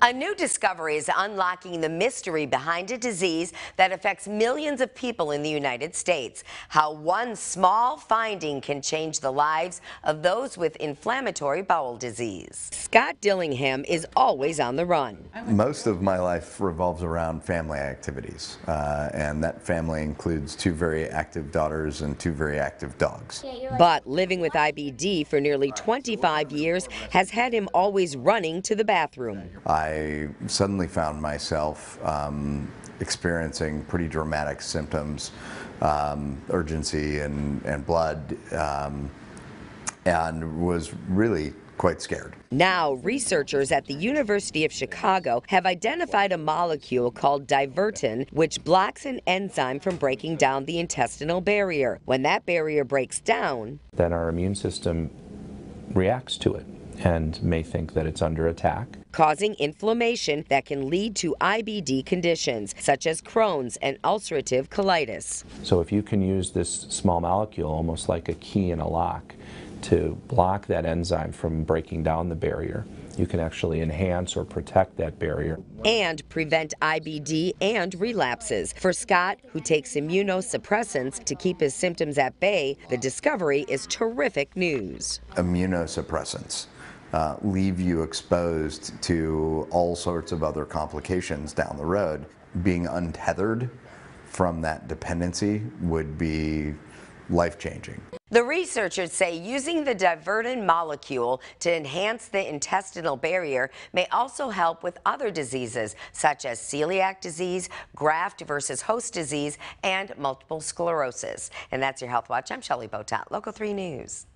A new discovery is unlocking the mystery behind a disease that affects millions of people in the United States. How one small finding can change the lives of those with inflammatory bowel disease. Scott Dillingham is always on the run. Most of my life revolves around family activities, uh, and that family includes two very active daughters and two very active dogs. But living with IBD for nearly 25 years has had him always running to the bathroom. I I suddenly found myself um, experiencing pretty dramatic symptoms, um, urgency and, and blood, um, and was really quite scared. Now, researchers at the University of Chicago have identified a molecule called divertin, which blocks an enzyme from breaking down the intestinal barrier. When that barrier breaks down, then our immune system reacts to it and may think that it's under attack. Causing inflammation that can lead to IBD conditions such as Crohn's and ulcerative colitis. So if you can use this small molecule almost like a key in a lock to block that enzyme from breaking down the barrier, you can actually enhance or protect that barrier. And prevent IBD and relapses. For Scott, who takes immunosuppressants to keep his symptoms at bay, the discovery is terrific news. Immunosuppressants uh, leave you exposed to all sorts of other complications down the road. Being untethered from that dependency would be life-changing. The researchers say using the divertin molecule to enhance the intestinal barrier may also help with other diseases such as celiac disease, graft versus host disease, and multiple sclerosis. And that's your Health Watch. I'm Shelley Botat, Local 3 News.